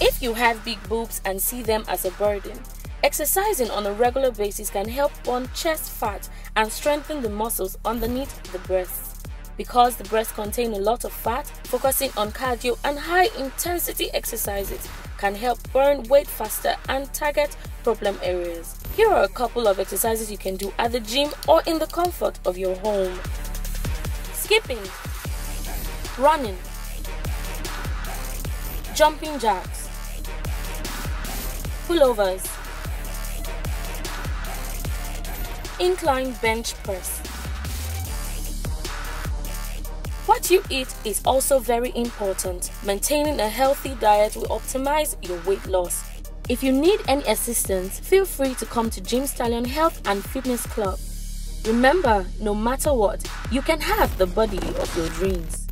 If you have big boobs and see them as a burden, exercising on a regular basis can help burn chest fat and strengthen the muscles underneath the breasts. Because the breasts contain a lot of fat, focusing on cardio and high intensity exercises can help burn weight faster and target problem areas. Here are a couple of exercises you can do at the gym or in the comfort of your home. Skipping, running, jumping jacks, pullovers, incline bench press. What you eat is also very important. Maintaining a healthy diet will optimize your weight loss. If you need any assistance, feel free to come to Gym Starllion Health and Fitness Club. Remember, no matter what, you can have the body of your dreams.